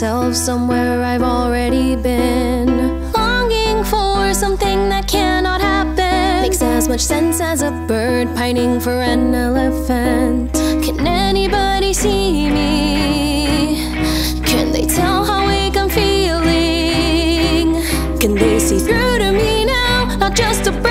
myself somewhere I've already been. Longing for something that cannot happen makes as much sense as a bird pining for an elephant. Can anybody see me? Can they tell how weak I'm feeling? Can they see through to me now? Not just a bird.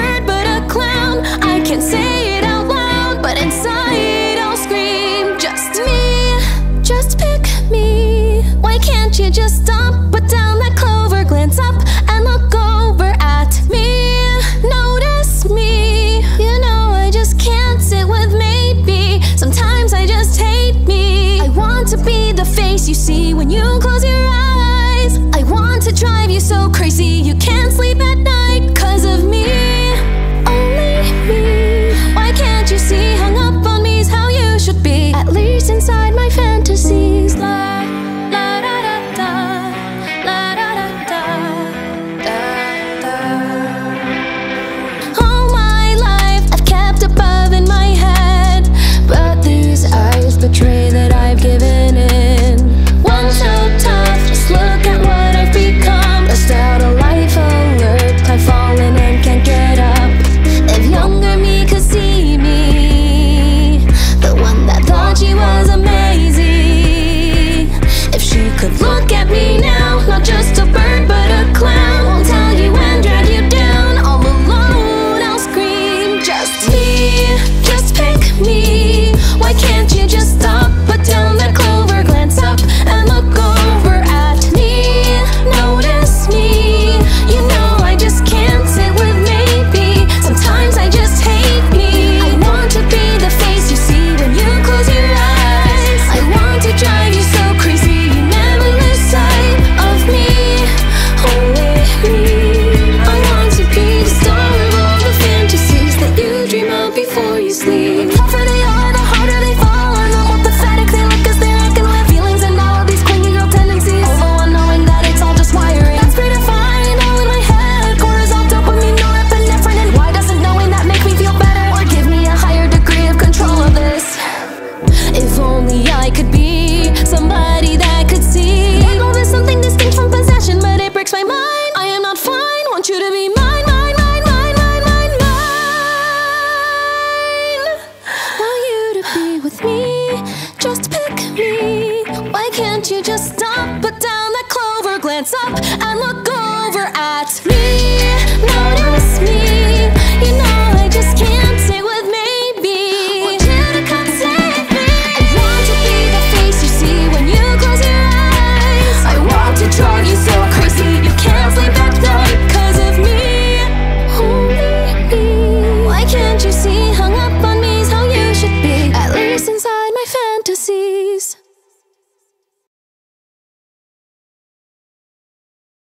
You just stomped, but down that clover, glance up and look over at me. Notice me, you know I just can't sit with maybe. Sometimes I just hate me. I want to be the face you see when you close your eyes. I want to drive you so crazy you can't sleep. sleep. up. And look